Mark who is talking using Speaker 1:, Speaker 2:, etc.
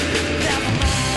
Speaker 1: Never.